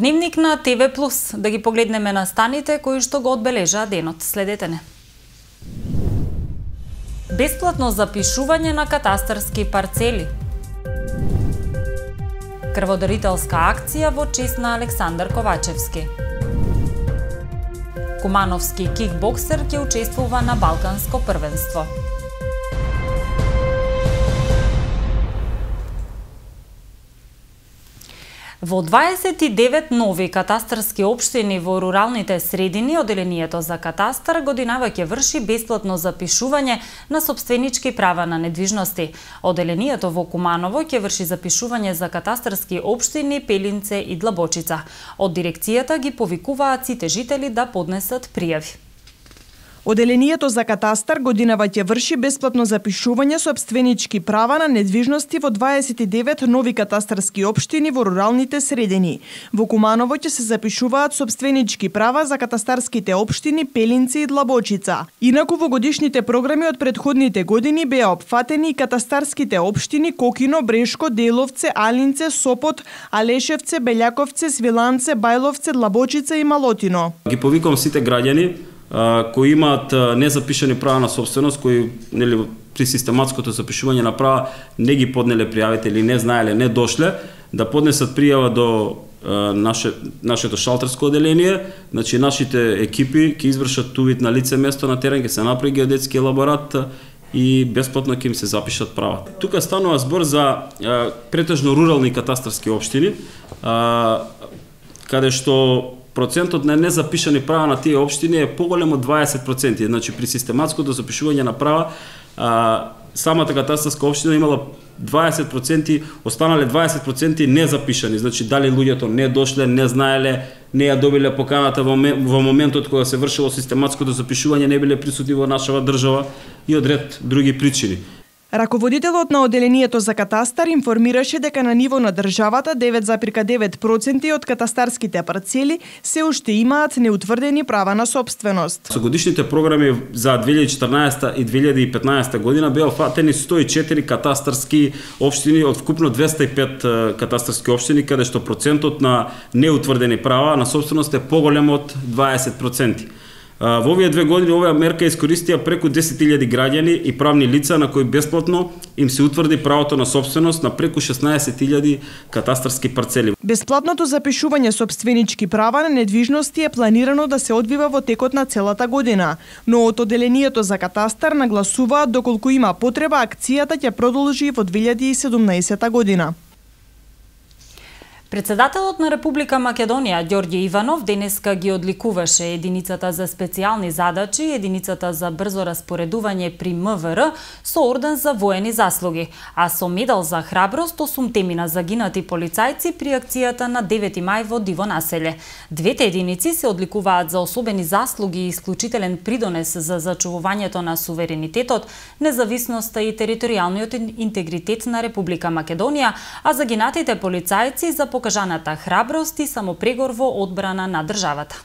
Дневник на ТВ Плюс, да ги погледнеме на станите кои што го одбележаа денот. Следете не. Бесплатно запишување на катастарски парцели. Крводарителска акција во чест на Александар Ковачевски. Кумановски кикбоксер ќе учествува на Балканско првенство. Во 29 нови катастарски општини во руралните средини, Оделението за катастар годинава ќе врши бесплатно запишување на собственички права на недвижности. Оделението во Куманово ќе врши запишување за катастарски општини Пелинце и Длабочица. Од дирекцијата ги повикуваат сите жители да поднесат пријави. Оделението за катастар годинава ќе врши бесплатно запишување собственички права на недвижности во 29 нови катастарски општини во руралните средини. Во Куманово ќе се запишуваат собственички права за катастарските општини Пелинци и Длабочица. Инаку во годишните програми од предходните години беа опфатени и катастарските општини Кокино, Брешко, Деловце, Алинце, Сопот, Алешевце, Белјаковце, Свиланце, Бајловце, Длабочица и Малотино. Ги повикам сите граѓани кои имаат незапишани права на собственост, кои нели при систематското запишување на права не ги поднеле пријавите или не знаеле, не дошле, да поднесат пријава до наше, нашето шалтерско оделение, значи нашите екипи ќе извршат тувид на лице место на терен, ќе се направи геодетски лаборат и бесплатно ќе им се запишат права. Тука станува збор за претежно рурални катастарски општини, каде што процентот на незапишани права на тие општини е поголем од 20%. Значи при систематското запишување на права а, самата катастарска општина имала 20%, останале 20% незапишани. Значи дали луѓето не дошле, не знаеле, не ја добиле поканата во, во моментот кога се вршило систематското запишување, не биле присутни во нашава држава и од ред други причини. Раководителот на Оделението за катастар информираше дека на ниво на државата 9,9% од катастарските парцели се уште имаат неутврдени права на собственост. Со годишните програми за 2014 и 2015 година беа фатени 104 катастарски општини од вкупно 205 катастарски општини каде што процентот на неутврдени права на собственост е поголем од 20%. Во овие две години оваа мерка искористија преку 10.000 граѓани и правни лица на кои бесплатно им се утврди правото на собственост на преку 16.000 катастарски парцели. Бесплатното запишување собственички права на недвижности е планирано да се одвива во текот на целата година, но од Оделението за катастар нагласуваат доколку има потреба акцијата ќе продолжи во 2017 година. Председателот на Република Македонија Ѓорѓе Иванов денеска ги одликуваше единицата за специјални задачи и единицата за брзо распоредување при МВР со орден за воени заслуги, а со медал за храброст осумте на загинати полицајци при акцијата на 9 мај во Диво населе. Двете единици се одликуваат за особени заслуги и исклучителен придонес за зачувувањето на суверенитетот, независноста и територијалниот интегритет на Република Македонија, а загинатите полицајци за покажаната храброст и самопрегор во одбрана на државата.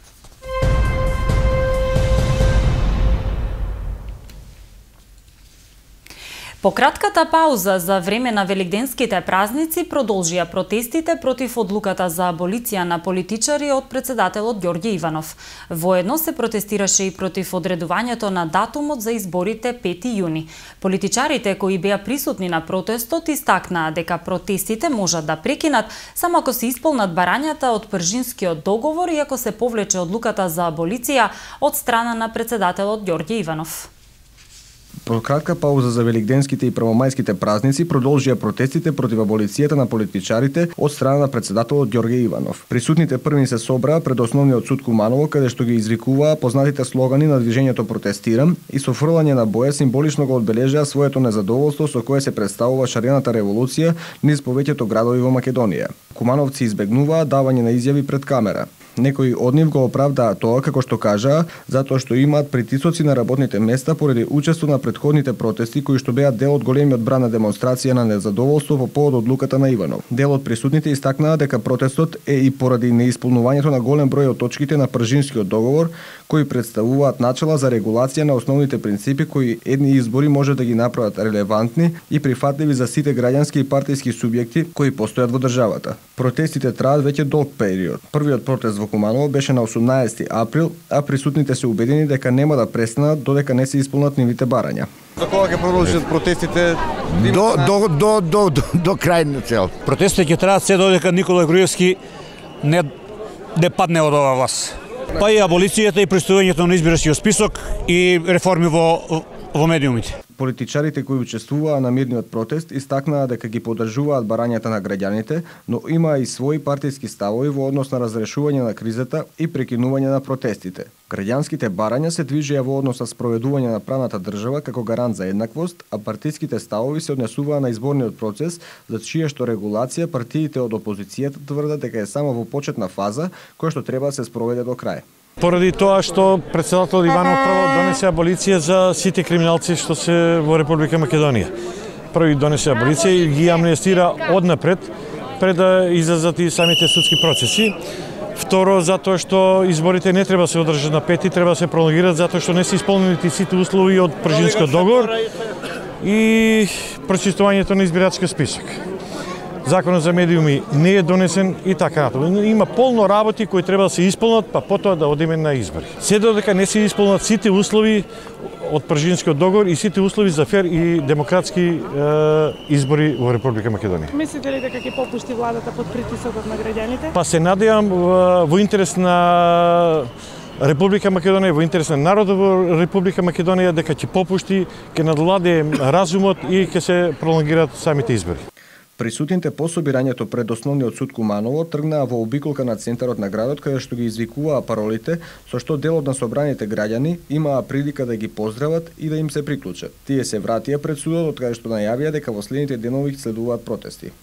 По кратката пауза за време на великденските празници продолжија протестите против одлуката за аболиција на политичари од председателот Ѓорѓе Иванов. Воедно се протестираше и против одредувањето на датумот за изборите 5 јуни. Политичарите кои беа присутни на протестот истакнаа дека протестите можат да прекинат само ако се исполнат барањата од Пржинскиот договор и ако се повлече одлуката за аболиција од страна на председателот Ѓорѓе Иванов. По кратка пауза за великденските и првомајските празници продолжија протестите против аболицијата на политичарите од страна на председателот Ѓорге Иванов. Присутните први се собраа пред основниот суд Куманово каде што ги изрикуваа познатите слогани на движењето Протестирам и со фрлање на боја символично го одбележаа своето незадоволство со кое се представува шарената револуција низ повеќето градови во Македонија. Кумановци избегнуваа давање на изјави пред камера. Некои од нив го оправдаа тоа како што кажаа, затоа што имаат притисоци на работните места поради учество на предходните протести кои што беа дел од големиот брана демонстрација на незадоволство по повод одлуката на Иванов. Дел од присутните истакнаа дека протестот е и поради неисполнувањето на голем број од точките на Пржинскиот договор кои представуваат начала за регулација на основните принципи кои едни избори може да ги направат релевантни и прифатливи за сите граѓански и партиски субјекти кои постојат во државата. Протестите траат веќе долг период. Првиот протест во Куманово беше на 18 април, а присутните се убедени дека нема да престанат додека не се исполнат нивите барања. За кога ќе продолжат протестите? До, до, до, до, до, до крај на цел. Протестите ќе траат се додека Никола Груевски не, не падне од ова власт. Па и аболицијата и престојањето на избирачкиот список и реформи во, во медиумите. Политичарите кои учествуваа на мирниот протест истакнаа дека ги поддржуваат барањата на граѓаните, но има и свои партиски ставови во однос на разрешување на кризата и прекинување на протестите. Граѓанските барања се движеа во однос на спроведување на правната држава како гарант за еднаквост, а партиските ставови се однесуваа на изборниот процес, за чија што регулација партиите од опозицијата тврдат дека е само во почетна фаза, која што треба да се спроведе до крај. Поради тоа што председател Иванов прво донесе аболиција за сите криминалци што се во Република Македонија. Први донесе аболиција и ги амнестира однапред пред да излезат и самите судски процеси. Второ, затоа што изборите не треба се одржат на пети, треба се пролонгират затоа што не се исполнени сите услови од Пржинскиот договор и прочистувањето на избирачкиот список. Законот за медиуми не е донесен и така натаму. Има полно работи кои треба да се исполнат, па потоа да одиме на избори. Се додека не се исполнат сите услови од Пржинскиот договор и сите услови за фер и демократски е, избори во Република Македонија. Мислите ли дека ќе попушти владата под притисокот на граѓаните? Па се надевам во интерес на Република Македонија, во интерес на народот во Република Македонија дека ќе попушти, ќе надвладе разумот и ќе се пролонгираат самите избори. Присутните по собирањето пред основниот суд Куманово тргнаа во обиколка на центарот на градот каде што ги извикуваа паролите со што дел од насобраните граѓани имаа прилика да ги поздрават и да им се приклучат. Тие се вратија пред судот од каде што најавија дека во следните денови следуваат протести.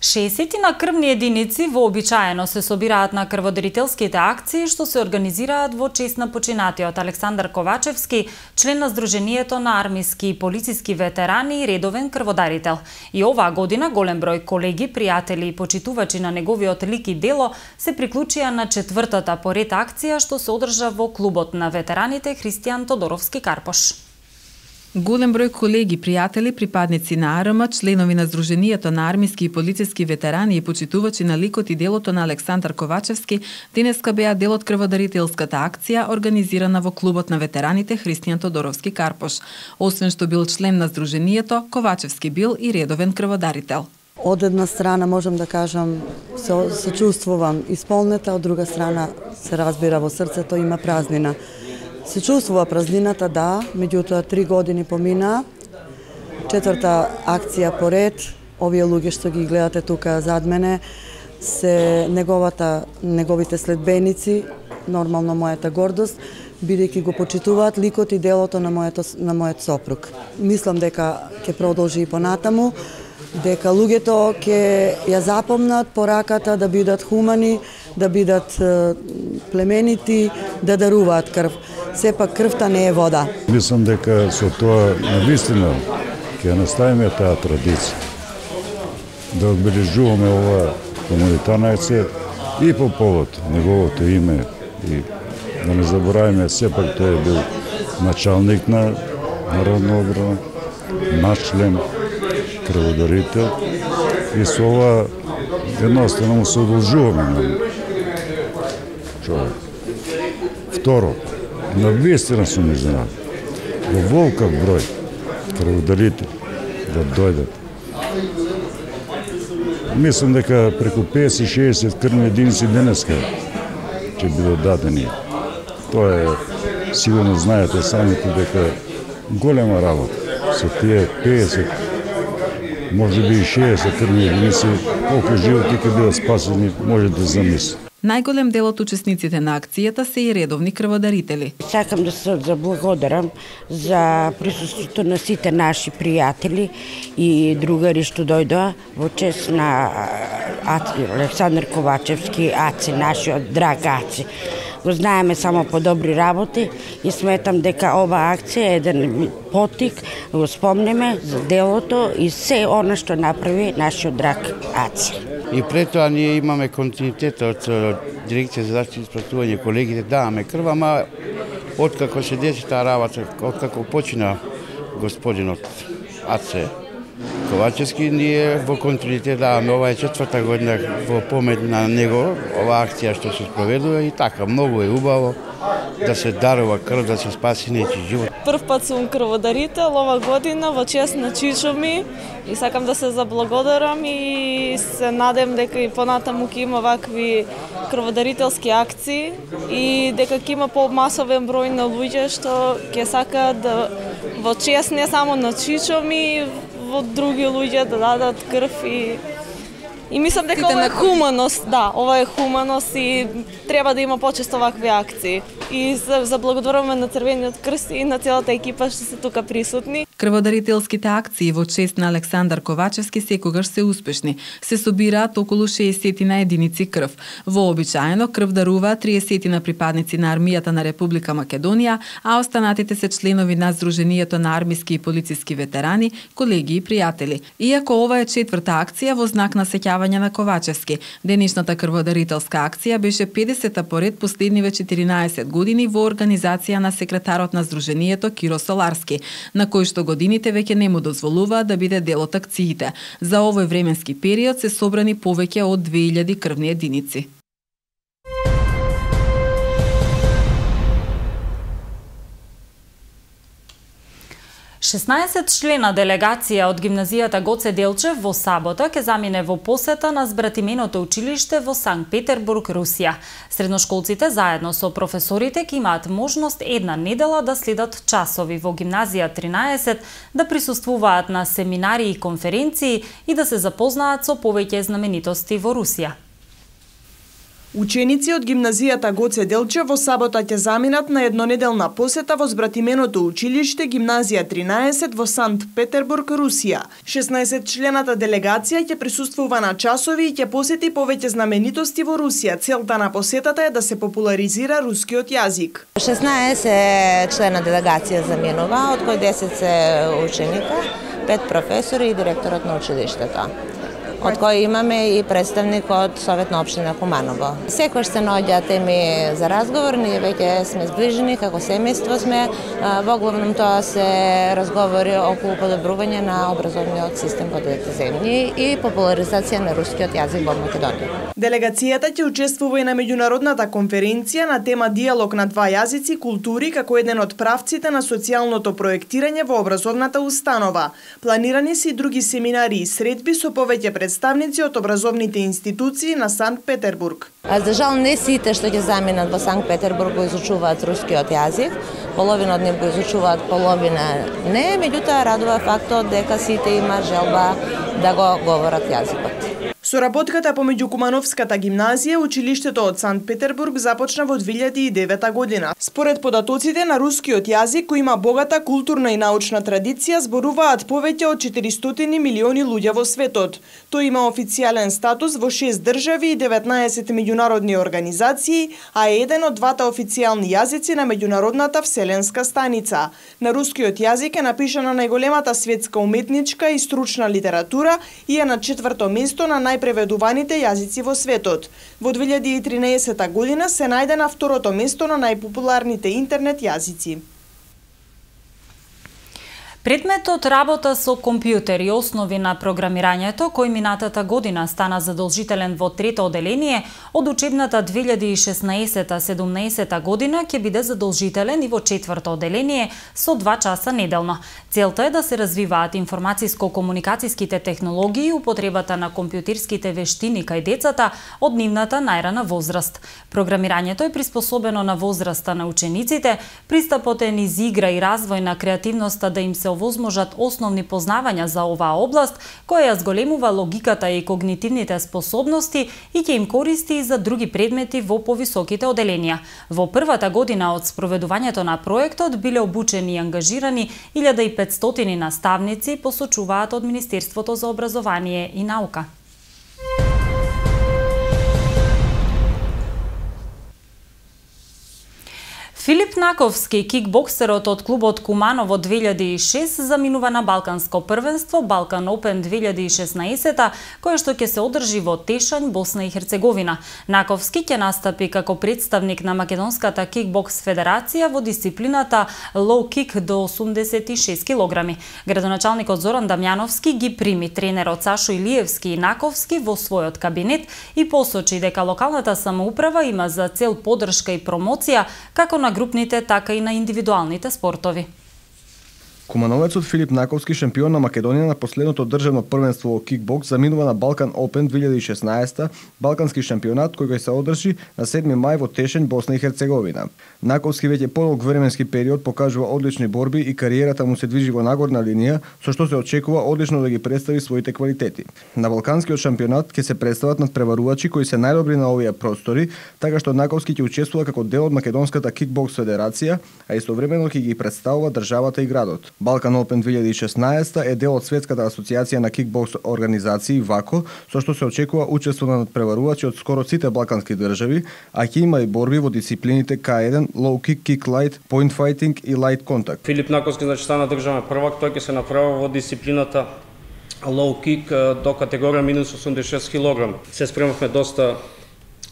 60 на крвни единици вообичаено се собираат на крводарителските акции што се организираат во чест на починатиот Александар Ковачевски, член на Сдруженијето на армиски и полициски ветерани и редовен крводарител. И оваа година голем број колеги, пријатели и почитувачи на неговиот лик и дело се приклучија на четвртата поред акција што се одржа во клубот на ветераните Христијан Тодоровски Карпош. Голем број колеги, пријатели, припадници на АРМ, членови на Сдруженијето на армиски и полициски ветерани и почитувачи на ликот и делото на Александар Ковачевски, денеска беа дел од крводарителската акција организирана во клубот на ветераните Христијан Тодоровски Карпош. Освен што бил член на Сдруженијето, Ковачевски бил и редовен крводарител. Од една страна можам да кажам се, се чувствувам исполнета, од друга страна се разбира во срцето има празнина. Се чувствува празнината, да, меѓутоа три години помина. Четврта акција поред, овие луѓе што ги гледате тука зад мене, се неговата, неговите следбеници, нормално мојата гордост, бидејќи го почитуваат ликот и делото на моето на мојот сопруг. Мислам дека ќе продолжи и понатаму, дека луѓето ќе ја запомнат пораката да бидат хумани, да бидат племенити, да даруваат крв сепак крвта не е вода. Мислам дека со тоа навистина ќе наставиме таа традиција. Да одбележуваме ова комунитарна акција и по повод неговото име и да не забораваме сепак тој е бил началник на Народна одбрана, наш член, крводарител и со ова едноставно му се одолжуваме на човек. Второ, на вистина сум изненадан. Во волкав број крводарите да дојдат. Мислам дека преку 50-60 крвни единици денеска ќе бидат дадени. Тоа е, сигурно знаете самите дека голема работа. Со тие 50, може би и 60 крвни единици, колку животи ќе бидат спасени, можете да замислите. Најголем дел од учесниците на акцијата се и редовни крводарители. Сакам да се заблагодарам за присуството на сите наши пријатели и другари што дојдоа во чест на Александар Ковачевски, Аци, нашиот драг Аци го знаеме само по добри работи и сметам дека ова акција е еден потик, го спомнеме за делото и се она што направи нашиот драг Аци. И пред тоа ние имаме континуитет од Дирекција за заштита и спасување, колегите даваме крва, ама откако се деси таа работа, откако почина господинот Аце Ковачевски, ние во континуитет даваме. Ова е четврта година во помет на него, ова акција што се спроведува и така, многу е убаво да се дарува крв, да се спаси нечи живот. Прв пат сум крводарител ова година во чест на чичо ми и сакам да се заблагодарам и се надем дека и понатаму ќе има вакви крводарителски акции и дека ќе има помасовен број на луѓе што ќе сакаат да во чест не само на чичо ми, во други луѓе да дадат крв и И мислам дека ова е хуманост, да, ова е хуманост и треба да има почесто вакви акции. И заблагодаруваме на Црвениот крст и на целата екипа што се тука присутни. Крводарителските акции во чест на Александар Ковачевски секогаш се успешни. Се собираат околу 60 на единици крв. Вообичаено крв дарува 30 на припадници на армијата на Република Македонија, а останатите се членови на Сдруженијето на армиски и полициски ветерани, колеги и пријатели. Иако ова е четврта акција во знак на сеќавање на Ковачевски, денешната крводарителска акција беше 50-та поред последниве 14 години во организација на секретарот на Сдруженијето Киро Соларски, на кој што годините веќе не му дозволуваат да биде дел од акциите. За овој временски период се собрани повеќе од 2000 крвни единици. 16 члена делегација од гимназијата Гоце Делчев во сабота ќе замине во посета на збратименото училиште во Санкт Петербург, Русија. Средношколците заедно со професорите ќе имаат можност една недела да следат часови во гимназија 13, да присуствуваат на семинари и конференции и да се запознаат со повеќе знаменитости во Русија. Ученици од гимназијата Гоце Делче во сабота ќе заминат на еднонеделна посета во збратименото училиште Гимназија 13 во Санкт Петербург, Русија. 16 члената делегација ќе присуствува на часови и ќе посети повеќе знаменитости во Русија. Целта на посетата е да се популаризира рускиот јазик. 16 члена делегација заминува, од кои 10 се ученика, 5 професори и директорот на училиштето од кои имаме и представник од Совет на Обштина Куманово. Секој се наоѓа теми за разговор, ние веќе сме зближени, како семејство сме, во главном тоа се разговори околу подобрување на образовниот систем во двете земји и популаризација на рускиот јазик во Македонија. Делегацијата ќе учествува и на меѓународната конференција на тема диалог на два јазици култури како еден од правците на социјалното проектирање во образовната установа. Планирани се и други семинари и средби со повеќе пред представници од образовните институции на Санкт Петербург. А за жал не сите што ќе заминат во Санкт Петербург го изучуваат рускиот јазик, половина од нив го изучуваат, половина не, меѓутоа радува фактот дека сите има желба да го говорат јазикот. Соработката помеѓу Кумановската гимназија и училиштето од Санкт Петербург започна во 2009 година. Според податоците на рускиот јазик, кој има богата културна и научна традиција, зборуваат повеќе од 400 милиони луѓе во светот. Тој има официјален статус во 6 држави и 19 меѓународни организации, а е еден од двата официјални јазици на меѓународната вселенска станица. На рускиот јазик е напишана најголемата светска уметничка и стручна литература и е на четврто место на нај најпреведуваните јазици во светот. Во 2013 година се најде на второто место на најпопуларните интернет јазици. Предметот работа со компјутер и основи на програмирањето, кој минатата година стана задолжителен во трето оделение, од учебната 2016-17 година ќе биде задолжителен и во четврто оделение со два часа неделно. Целта е да се развиваат информациско-комуникацијските технологии и употребата на компјутерските вештини кај децата од нивната најрана возраст. Програмирањето е приспособено на возраста на учениците, пристапот е низ игра и развој на креативноста да им се возможат основни познавања за оваа област, која ја зголемува логиката и когнитивните способности и ќе им користи и за други предмети во повисоките оделенија. Во првата година од спроведувањето на проектот биле обучени и ангажирани 1500 наставници, посочуваат од Министерството за образование и наука. Филип Наковски, кикбоксерот од клубот Куманово 2006, заминува на Балканско првенство Балкан Опен 2016, кое што ќе се одржи во Тешањ, Босна и Херцеговина. Наковски ќе настапи како представник на Македонската кикбокс федерација во дисциплината лоу кик до 86 килограми. Градоначалникот Зоран Дамјановски ги прими тренерот Сашо Илиевски и Наковски во својот кабинет и посочи дека локалната самоуправа има за цел поддршка и промоција како на групните, така и на индивидуалните спортови. Кумановецот Филип Наковски, шампион на Македонија на последното државно првенство во кикбокс, заминува на Балкан Open 2016, балкански шампионат кој ќе се одржи на 7 мај во Тешен, Босна и Херцеговина. Наковски веќе подолг временски период покажува одлични борби и кариерата му се движи во нагорна линија, со што се очекува одлично да ги представи своите квалитети. На Балканскиот шампионат ќе се представат надпреварувачи кои се најдобри на овие простори, така што Наковски ќе учествува како дел од Македонската кикбокс федерација, а истовремено ќе ги представува државата и градот. Балкан Open 2016 е дел од Светската асоциација на кикбокс организации ВАКО, со што се очекува учество на надпреварувачи од скоро сите балкански држави, а ќе има и борби во дисциплините К1, Low Kick, Kick Light, Point Fighting и Light Contact. Филип Наковски значи стана државен првак, тој ќе се направи во дисциплината low kick до категорија минус 86 кг. Се спремавме доста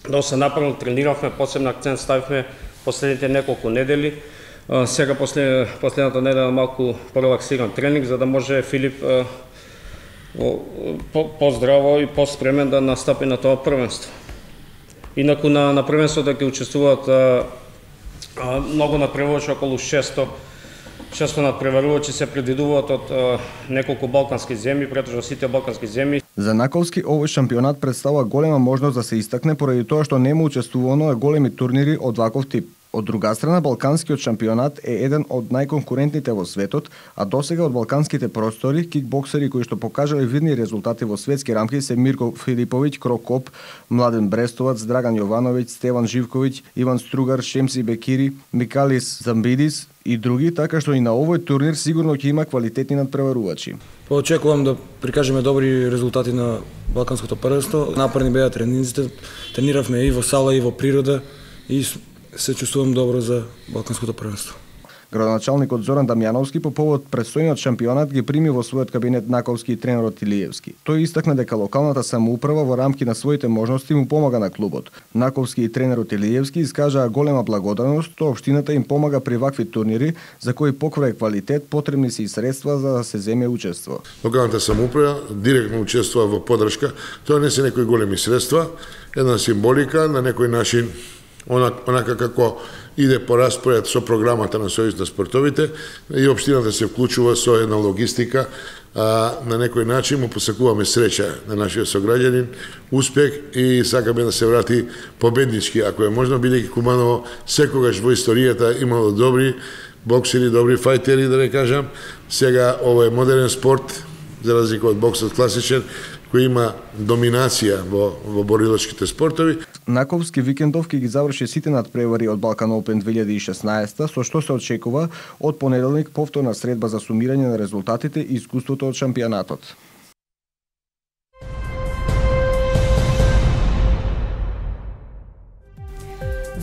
доста напорно, трениравме, посебен акцент ставивме последните неколку недели сега после последната недела малку порелаксиран тренинг за да може Филип поздраво и поспремен да настапи на тоа првенство. Инаку на, на првенството ќе учествуваат а, а, многу надпреварувачи, околу 600 600 надпреварувачи се предвидуваат од а, неколку балкански земји, претежно сите балкански земји. За Наковски овој шампионат представува голема можност да се истакне поради тоа што нема учествувано е големи турнири од ваков тип. Од друга страна, Балканскиот шампионат е еден од најконкурентните во светот, а досега од балканските простори, кикбоксери кои што покажале видни резултати во светски рамки се Мирко Филиповиќ, Крокоп, Младен Брестовац, Драган Јовановиќ, Стеван Живковиќ, Иван Стругар, Шемси Бекири, Микалис Замбидис и други, така што и на овој турнир сигурно ќе има квалитетни надпреварувачи. Очекувам да прикажеме добри резултати на Балканското првенство. Напорни беа тренинзите, трениравме и во сала и во природа и се чувствувам добро за Балканското првенство. Градоначалникот Зоран Дамјановски по повод предстојниот шампионат ги прими во својот кабинет Наковски и тренерот Илиевски. Тој истакна дека локалната самоуправа во рамки на своите можности му помага на клубот. Наковски и тренерот Илиевски искажаа голема благодарност што општината им помага при вакви турнири за кои поквара квалитет, потребни се и средства за да се земе учество. Локалната самоуправа директно учествува во подршка. Тоа не се некои големи средства, една символика на некој начин онака како иде по распоред со програмата на Сојуз на спортовите и општината се вклучува со една логистика, а, на некој начин му посакуваме среќа на нашиот сограѓанин, успех и сакаме да се врати победнички, ако е можно, бидејќи Куманово секогаш во историјата имало добри боксери, добри фајтери, да не кажам. Сега ово е модерен спорт, за разлика од боксот класичен, кој има доминација во, во борилачките спортови. Наковски викендовки ги заврши сите надпревари од Балкан Open 2016, со што се очекува од понеделник повторна средба за сумирање на резултатите и искуството од шампионатот.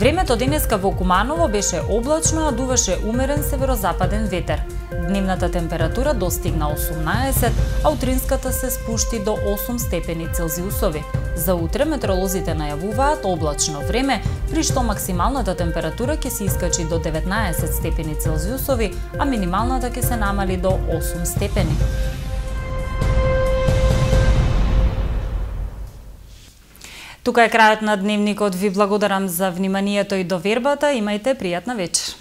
Времето денеска во Куманово беше облачно, а дуваше умерен северозападен ветер. Дневната температура достигна 18, а утринската се спушти до 8 степени Целзиусови. За утре метролозите најавуваат облачно време, при што максималната температура ќе се искачи до 19 степени Целзиусови, а минималната ќе се намали до 8 степени. Тука е крајот на дневникот. Ви благодарам за вниманието и довербата. Имајте пријатна вечер.